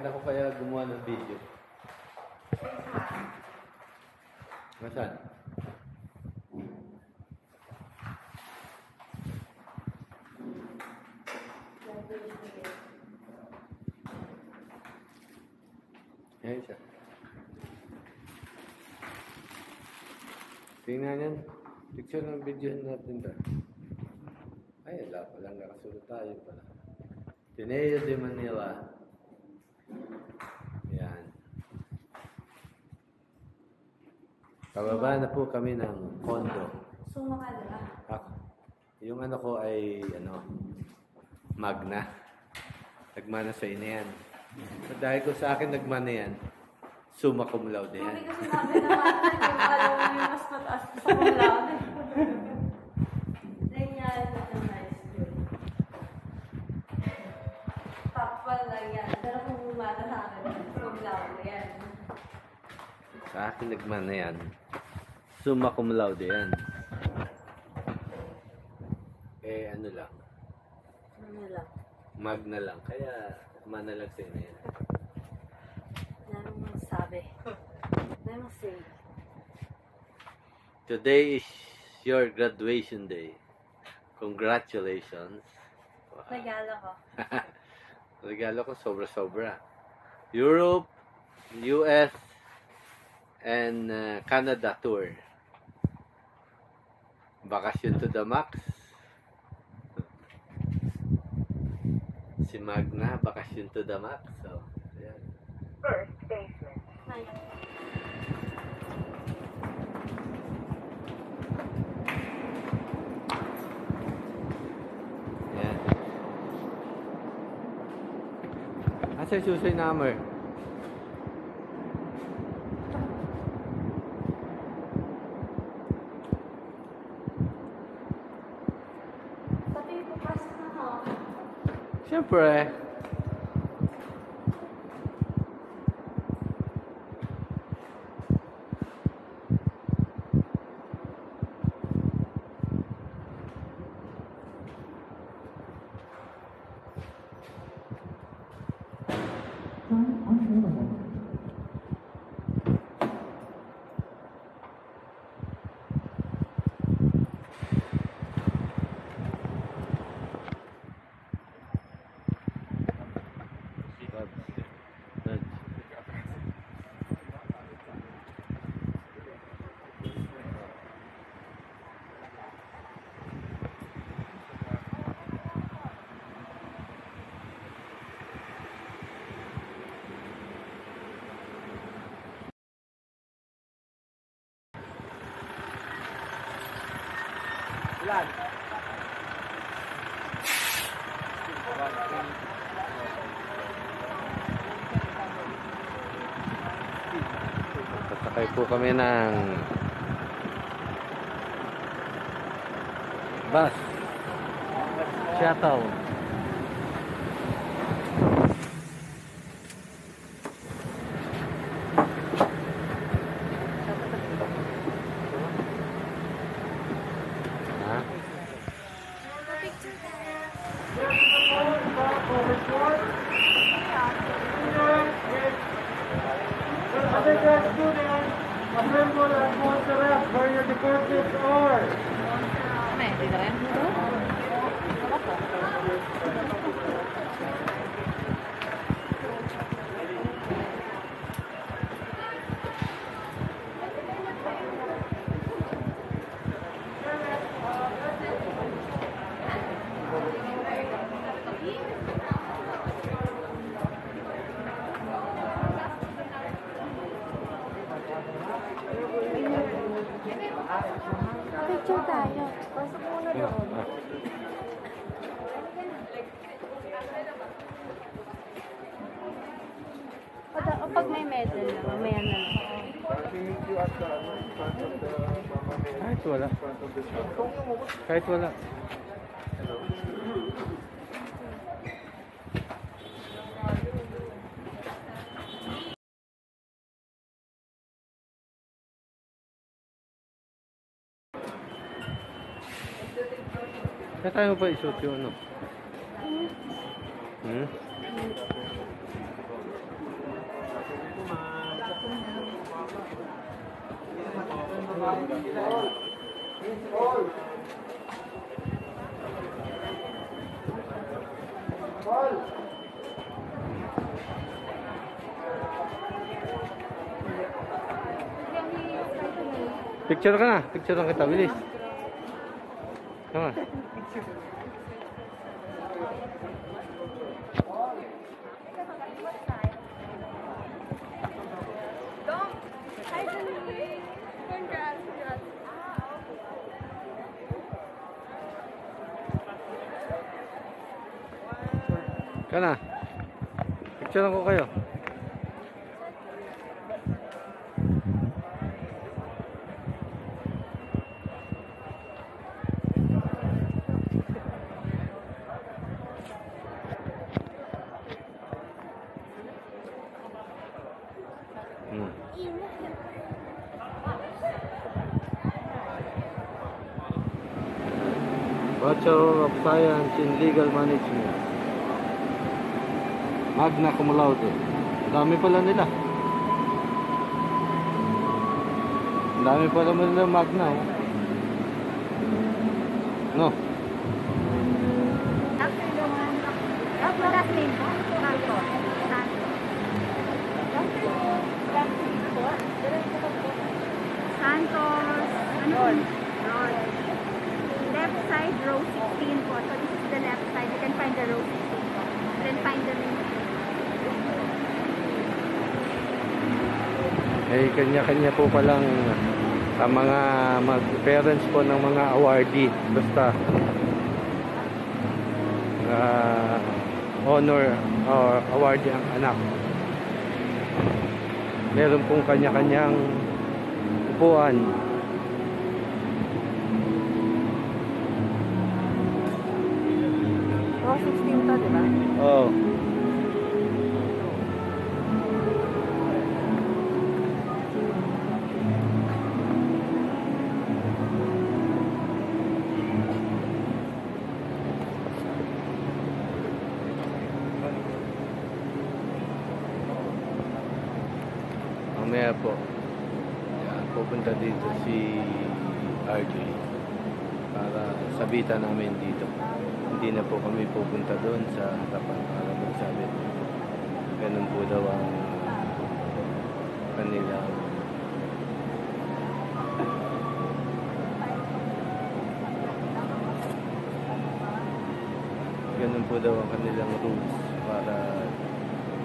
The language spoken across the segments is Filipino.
napanood mo yun. Ganda ko kaya gumawa ng video. Nasaan? Ayan siya. Tingnan yan. Picture ng video natin ba? Ay, wala pa lang nakasunod tayo pala. Tineo de Manila. Yan. Pababa na po kami ng condo. Suma ka na. Ako. Yung ano ko ay, ano, magna. Nagmana sa ina yan. So, dahil ko sa akin nagmana yan, summa cum laude yan. Hindi kasi sabi yung alam mo yung mas mataas sa at ang high school. Top 1 lang yan. Pero kung bumata sa akin, kumlaon yan. Sa akin nagmana yan, summa cum laude yan. Eh, ano lang, Ano lang? magna lang. Kaya, mana lang sa ina yan. Ano mo sabi? Mo say? Today is your graduation day. Congratulations. Wow. Regalo ko. Regalo ko sobra-sobra. Europe, US, and uh, Canada tour. Bakasyon to the max. Si Magna, bakasyon to the max. So, ayan. First baseman. Nice. Ayan. Asa yung susoy number? Siyempre. Ilan? Sasakay po kami ng bus. Shuttle. Ha? Undergrad students, assemble and move the rest where your departments are. Picture tayo. Pasok muna doon. O, da- o pag may medal na, mamaya na lang. Kahit wala. Kahit wala. Kaya tayo pa isuot yung ano? Picture ka na. Picture lang kita. Bilis. Come on. Hi, Denise. Congrats. Congrats. Ka na. Picture ko kayo. Hmm. Bachelor of Science in Legal Management. Magna cum laude. Dami pala nila. Dami pala nila magna. Oh. No. After the one, what's the last name mo? Marco. Santos. Santos. Ano? Left side, row 16 po. So this is the left side. You can find the row 16 po. Then find the ring. Eh, kanya-kanya po palang sa mga mag-parents po ng mga awardee. Basta ah, honor or awardee ang anak. Meron pong kanya-kanyang upuan. 16 to, di ba? Oh. Mamaya po, pupunta dito si RJ para sabitan namin dito. Hindi na po kami pupunta doon sa harapan para magsabit. Ganun po daw ang kanilang ganun po daw ang kanilang rules para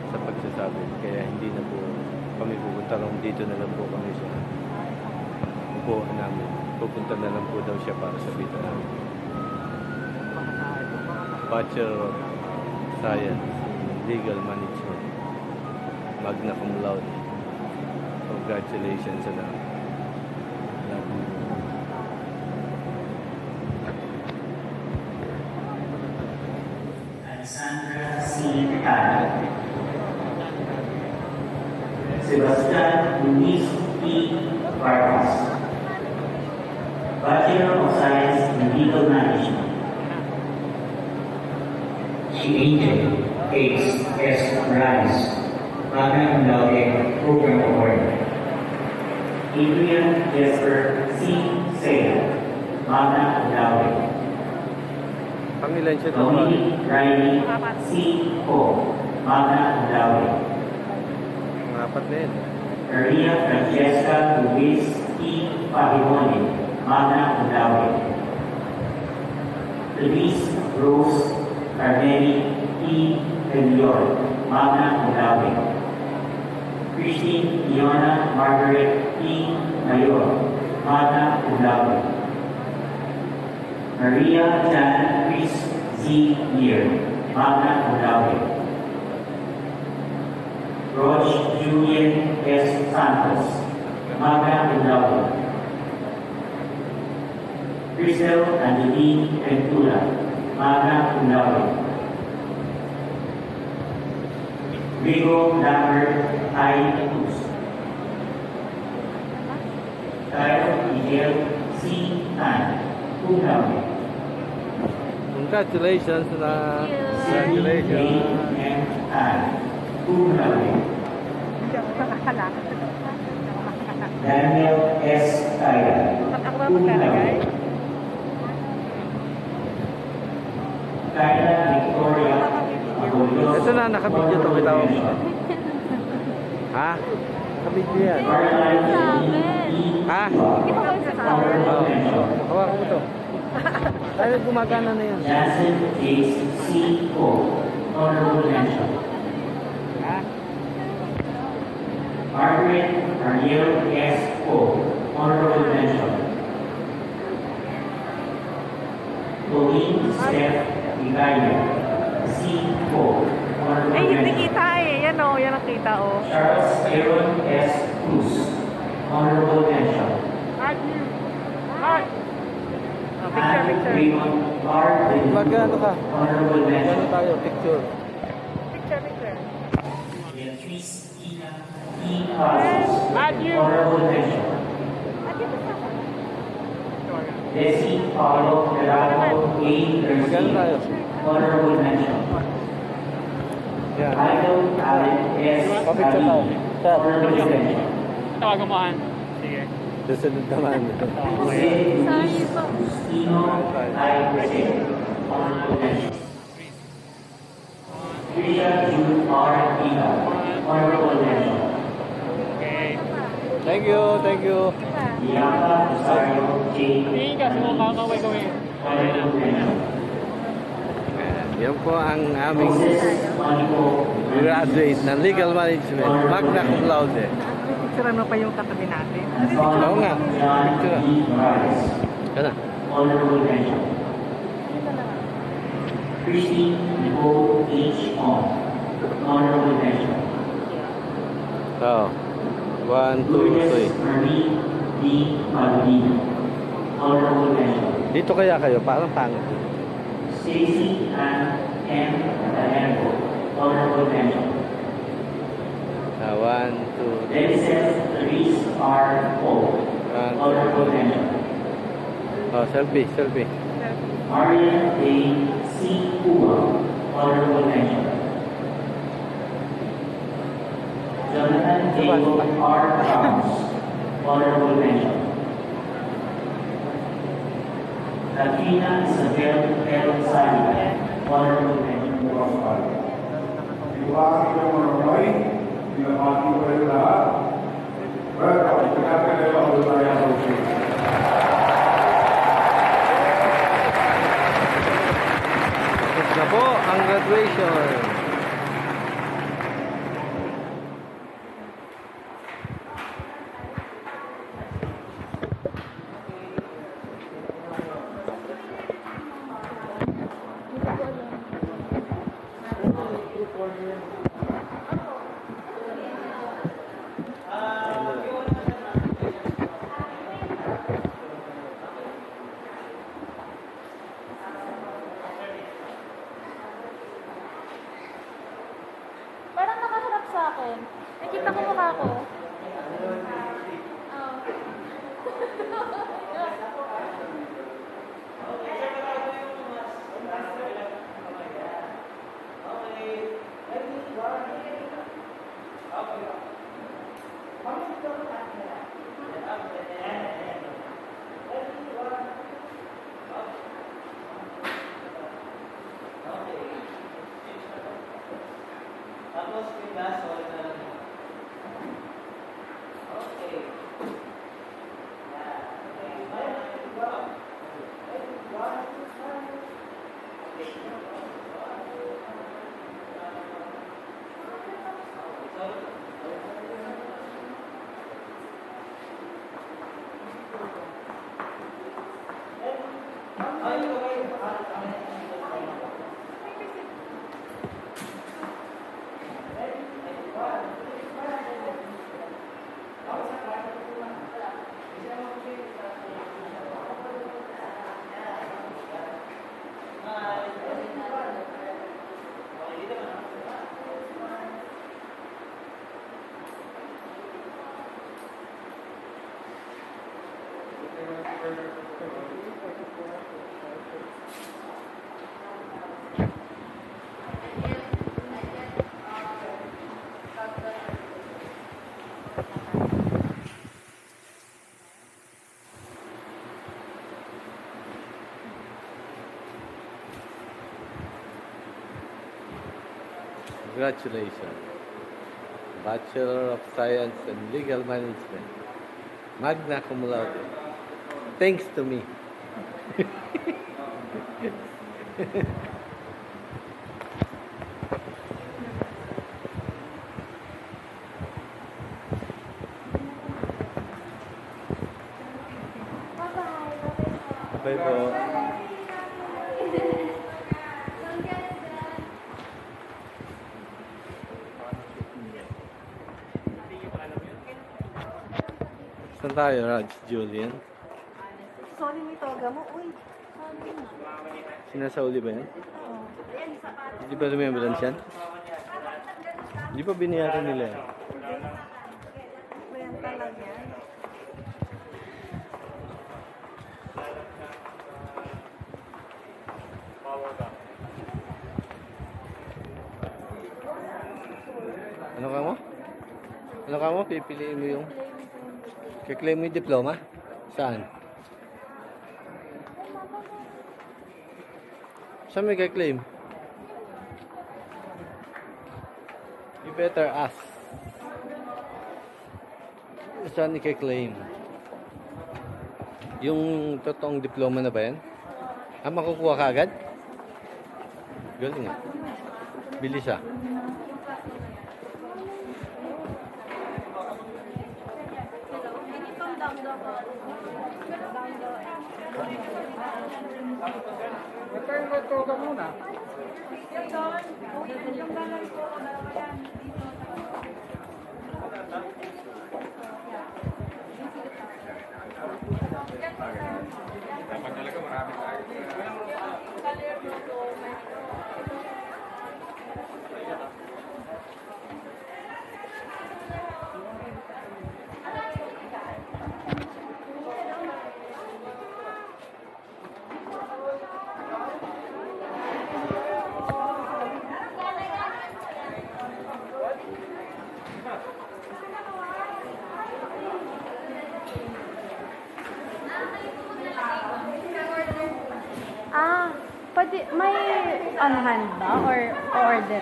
sa pagsasabit. Kaya hindi na po kami pupunta lang dito na lang po kami sa upuan namin. Pupunta na lang po daw siya para sabitan namin. Bachelor of Science in Legal Management. Magna cum laude. Congratulations you. Alexandra C. Picard. Sebastian Luis P. Vargas. Bachelor of Science in Legal Management. Angel Ace S. Morales. Magna Cum Laude Program Award. Adrian Jesper C. Saya. Magna Cum Laude. Pangilan siya to? Dominic Riley C. Ho, Magna Cum Laude. Mga apat na yun. Maria Francesca Luis E. Pahimone, Magna Cum Laude. Luis Rose Carmeli E. Pelior, Magna Laude. Christine Iona Margaret E. Mayor, Magna Laude. Maria Jan Chris Z. Lear, Magna Cum Laude. Roch Julian S. Santos, Magna Laude. Crystal Angeline Ventura, Magna Cum Laude. Rigo Lambert I. Cruz. Kyle Miguel C. Tan, Cum Laude. Congratulations na. Congratulations. I, cum laude. Daniel S. Kaya, maglalagay? Kaya Ito na, nakabidyo to. Bitaw mo. Ha? Nakabidyo yan. Ha? Hindi ko kayo sa towel. Oo. Hawakan mo to. Ay, gumagana na yan. Jansen Case C. O. Honorable mention. Ha? Margaret Ariel S. O. Honorable mention. Pauline Steph Ligaya. C. O. Honorable Eh, hindi mention. kita eh. Yan o, yan ang kita o. Charles Aaron S. Cruz. Honorable mention. Oh, picture, picture. Raymond R. Benito. Magkano ka? Honorable mention. tayo? Picture. Picture, picture. Beatrice Ina E. Honorable mention. Desi Paulo Gerardo A. Magkano Garcia. Honorable mention. Yan. Idol Allen S. Papicture tayo. Ali. Sir. Honorable mention. Tawagan mo, Han. Sige. Susunod naman. Jose Luis Agustino I. Jose. Honorable mention. Trisha June R. Ina. Honorable mention. Thank you, thank you. Bianca Rosario J. Tingin ka, sino kakaway gawin? Honorable mention. Yan po ang aming graduate ng legal management. Magna cum laude. Picture mo pa yung katabi natin. Oo nga. Picture. Na. Christine Nicole H. Ong. Honorable mention. Oh. One, two, three. Dito kaya kayo, parang pangit. Stacy Ann M. Tahenko. Honorable mention. Ah, one, two, three. Elizabeth Therese R. O. Honorable mention. Oh, selfie, selfie. Marian A. C. Cuba. Honorable mention. Jonathan Jacob R. Jones. Honorable mention. Katrina Isabel L. Saliba. Honorable mention. Iwasan ko mga kamay, binabati ko kayo lahat. Welcome, pinapalala ko tayo sa office. Tapos na po ang graduation. Nakita ko mukha ko. Oh. Okay. Congratulations. Bachelor of Science in Legal Management. Magna cum laude. Thanks to me. Bye po. Tayo, Raj? Julian? Sorry, may toga mo. Uy, sorry na. Sinasauli ba yan? Hindi ba remembrance yan? Hindi pa binayaran nila yan. Kwenta lang yan. Ano ka mo? Ano ka mo? Pipiliin mo yung... Kiklaim mo yung diploma? Saan? Saan may kiklaim? You better ask. Saan i-claim? Yung totoong diploma na ba yan? Ah, makukuha ka agad? Galing ah. Bilis. Ah, anuhan ba or ordering?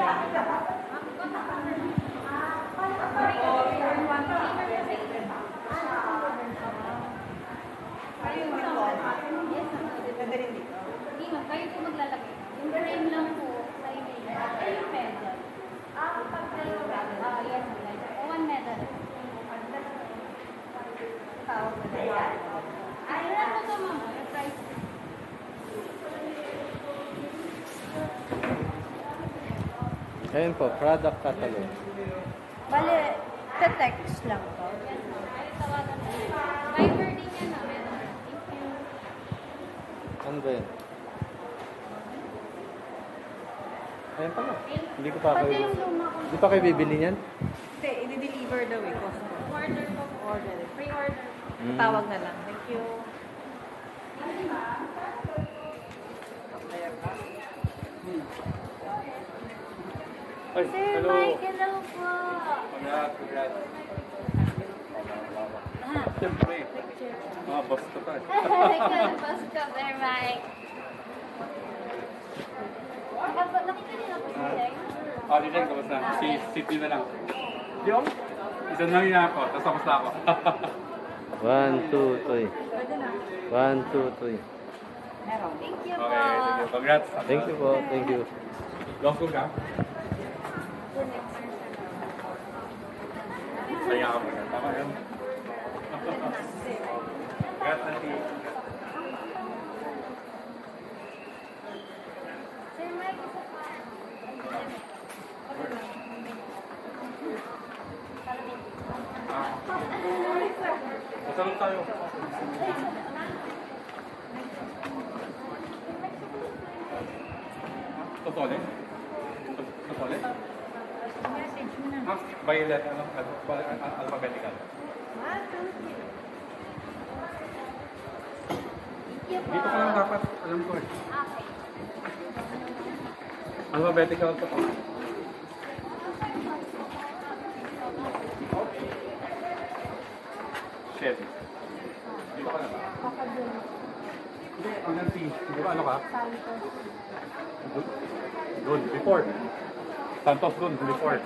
Hindi ma'am, kayo po maglalagay. Yung frame lang po sa email. Ay, yung medal. Ah, pag Ah, yes, ma'am. One medal. Tawag ko Ayun po, product catalog. Bale, te-text lang mo. Viber din yan, ma'am. Meron. Ano ba yan? Ayun pala. Hindi ko pa Pati kayo... yung luma ko. Hindi pa kayo bibili niyan? Hindi, i-deliver daw eh. Customer. Order po. Order. Pre-order. Mm. Tawag na lang. Thank you. Sir Mike, hello po. Siyempre. Mga boss ko pa. Kalabas ka, Sir Mike. Nakita niyo na po si Jeng? Ah, di lang, tapos na. Si CP na lang. Yung? Isa na rin ako, tapos tapos na ako. One, two, three. One, two, three. Thank you po. okay, thank you. Congrats. Thank you po. Thank you. Law school ka? Kaya ka muna. Tama yun. Congrats, Auntie. Sir Mike, isa pa. Masalong tayo. Totole? Totole? Ah, violet, ano? al- Alphabetical. Po. Dito ko lang dapat, alam ko eh. Okay. Alphabetical to. Chevy. Dito ka na ba? Hindi, ang nanti. Di ba ano ka? Doon. Doon, before. Santos dun, before.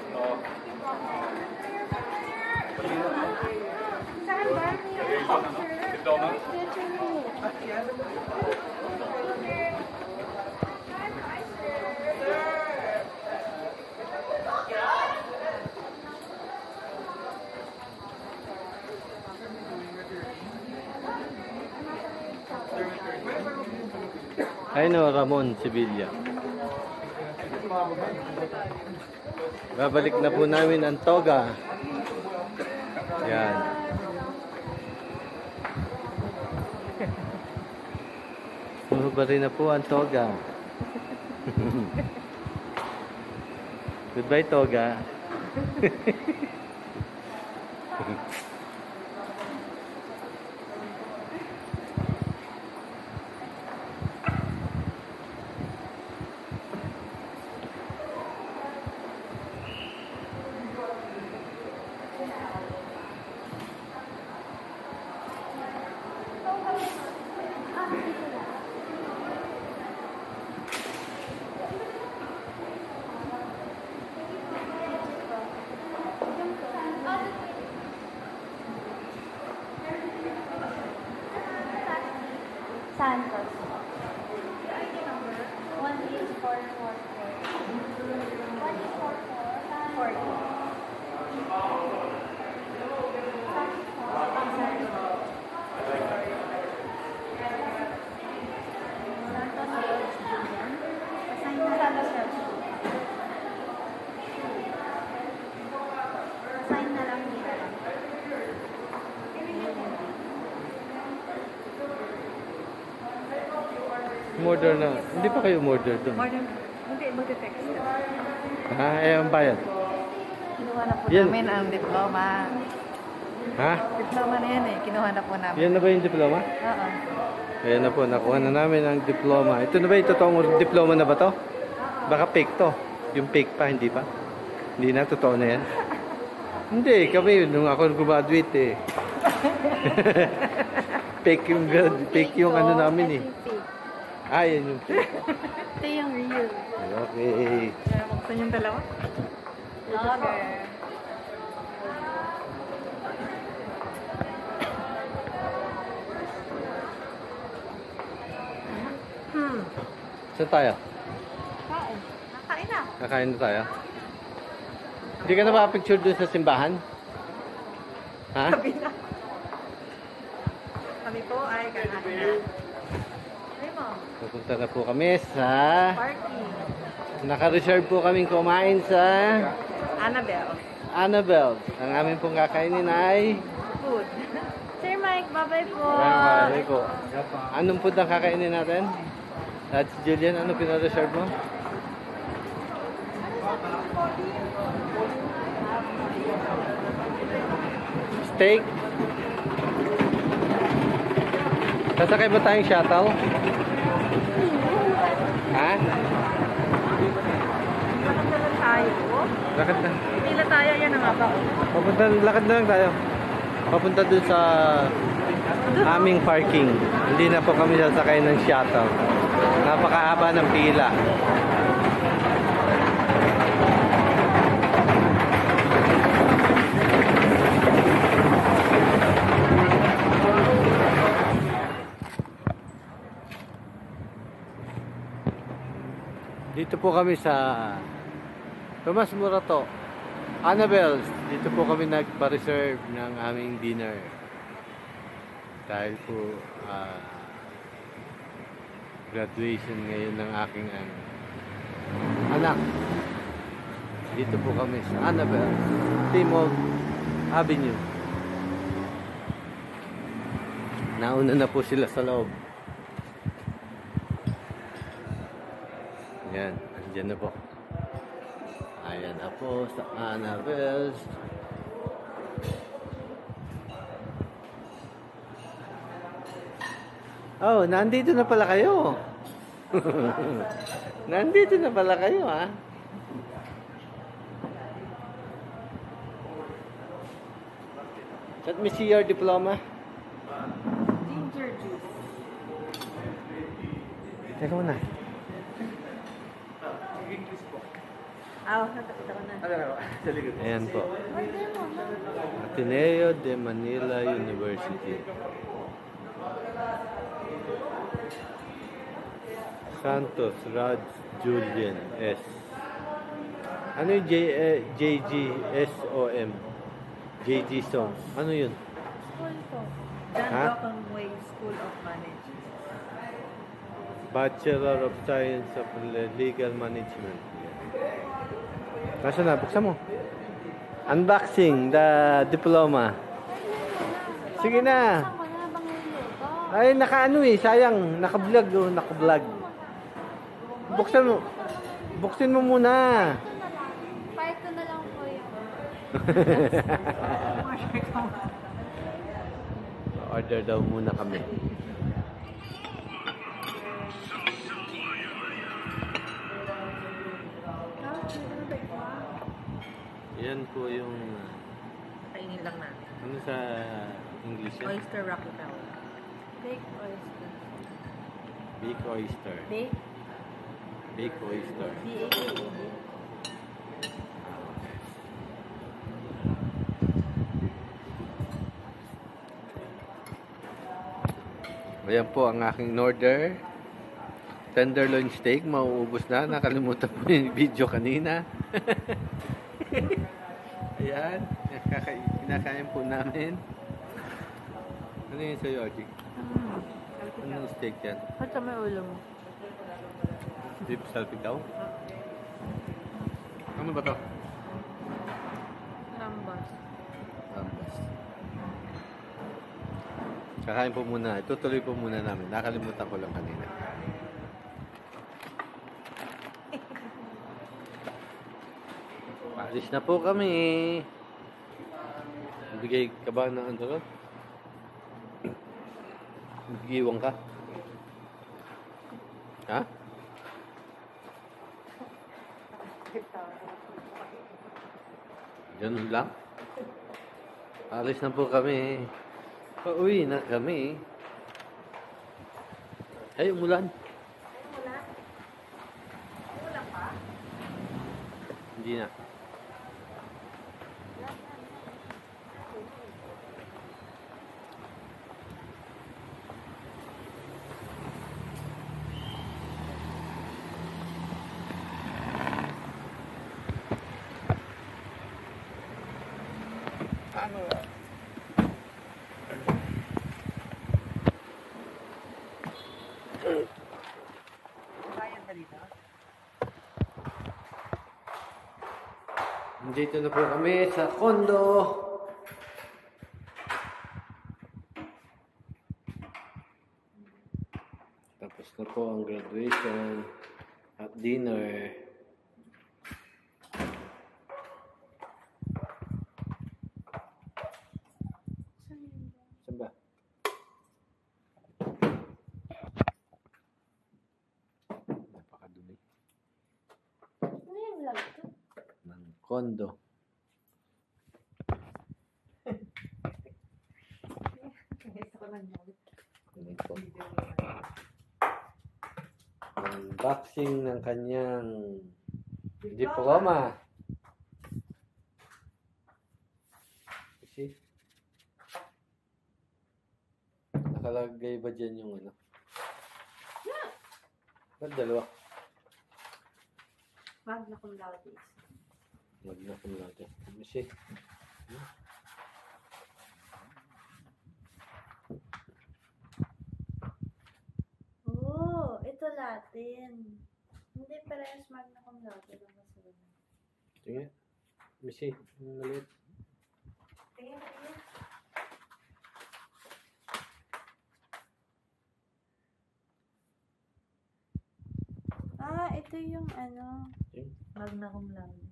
Ayun o, Ramon Sevilla. Babalik na po namin ang toga. Yan. Bumabari na po ang toga. Goodbye, toga. Santos. One is four four four. One is four four. Four. Sign na lang nila. Murder na. Hindi pa kayo murder doon. Morning. Hindi, magte-text. Ha? Eh, ang bayad. Kinuha na po Yan. namin ang diploma. Ha? Diploma na yan eh. Kinuha na po namin. Yan na ba yung diploma? Oo. Ayan na po, nakuha na namin ang diploma. Ito na ba yung totoong diploma na ba to? Baka fake to. Yung fake pa, hindi pa. Hindi na, totoo na yan. hindi, kami, nung ako graduate eh. fake yung, fake yung ano namin eh. Ah, yan yung fake. Ito yung real. Okay. Buksan yung dalawa. Okay. Hmm. Saan tayo? Kain. Nakain na. Kakain na tayo? Hindi ka na ba picture dun sa simbahan? Ha? Sabi na. Kami po ay kakain na. Ay mo. Pupunta na po kami sa... Party. Naka-reserve po kaming kumain sa Annabelle. Annabelle. Ang amin pong kakainin ay... Food. Sir Mike, bye-bye po. Bye po. Anong food ang kakainin natin? At si Julian, ano pinareserve mo? Steak? Sasakay ba tayong shuttle? Ha? Tayo. Lakad na. Pila tayo. Yan ang nga ba? Papunta, lakad na lang tayo. Papunta dun sa aming parking. Hindi na po kami sasakay ng shuttle. Napakahaba ng pila. Po kami sa Tomas Murato. Annabelle's, dito po kami nagpa-reserve ng aming dinner. Dahil po ah, graduation ngayon ng aking ano, anak. Dito po kami sa Annabelle's, Timog Avenue. Nauna na po sila sa loob. Yan, andyan na po. Ayan na po sa Annabelle's. Oh, nandito na pala kayo. nandito na pala kayo, ha? Let me see your diploma. Ginger juice. Teka muna. Ah, ko na. Sa likod. Ayan po. Ateneo de Manila University. Santos Raj Julian S. Ano yung J, eh, JGSOM? JG Song. Ano yun? School ko. John Ha? Way School of Management. Bachelor of Science of Legal Management. Nasaan na? Buksan mo. Unboxing the diploma. Sige na. Ay, nakaano eh. Sayang. Naka-vlog oh. Naka-vlog. Buksan mo. Buksin mo muna. Ito na lang. Part ko na lang po yun. Order daw muna kami. Yan po yung Kainin lang natin. ano sa English yan? Oyster Rocky Tower. Baked oyster. Big oyster. Bake? Big oyster. B-A-K-E. Ayan po ang aking order. Tenderloin steak, mauubos na. Nakalimutan po yung video kanina. Ayan, kinakain po namin. Ano yun sa'yo, Archie? Anong steak yan? Ba't sa may ulo mo? Beef salpitaw? Ano ba to? Rambas. Rambas. Kakain po muna. Itutuloy po muna namin. Nakalimutan ko lang kanina. Alis na po kami. Bigay ka ba ng ano? Giwang ka? Ha? Ganun lang? Alis na po kami. Pauwi na kami. Ay, umulan. Hindi na. Dito na po kami sa kondo. Tapos na po ang graduation at dinner. Saan ba? Napakadumi Ano yung vlog to? ng kondo. Unboxing ng kanyang diploma. See? Nakalagay ba dyan yung ano? Ba't dalawa? Magna cum laude. Wag na kung natin. See? Oh, ito Latin. Hindi parehas magna cum laude lang kasi. Tingnan. Missy, ang maliit. Tingnan, tingnan. Ah, ito yung ano. Magna cum laude. Yung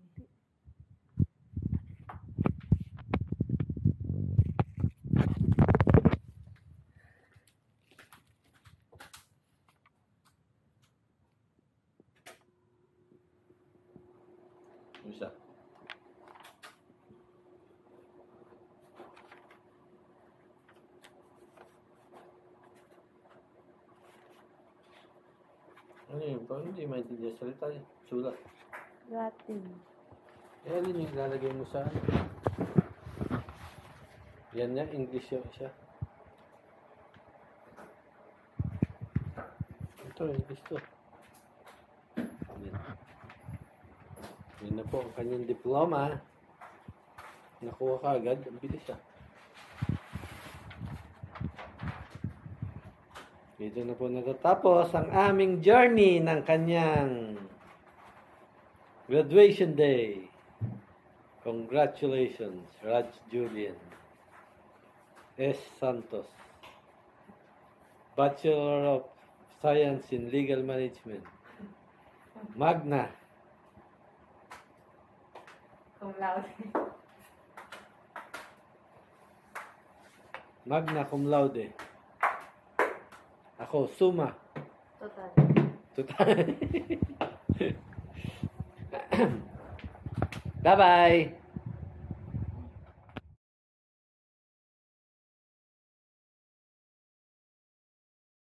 Isa. Ano yun? Parang hindi maintindihan salita eh. Sulat. Latin. Eh, ano yung ilalagay mo sa ano? Yan na, English yung siya. Ito, English to. Yan. Yan na po ang kanyang diploma. Nakuha ka agad. Ang bilis ah. Dito na po natatapos ang aming journey ng kanyang graduation day. Congratulations, Raj Julian. S. Santos. Bachelor of Science in Legal Management. Magna. Kung loud. Magna cum laude. Ako, summa. Total. Total. Bye-bye.